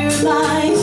Yet